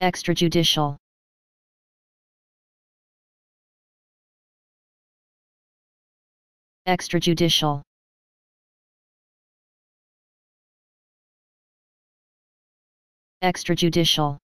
extrajudicial. Extrajudicial. Extrajudicial.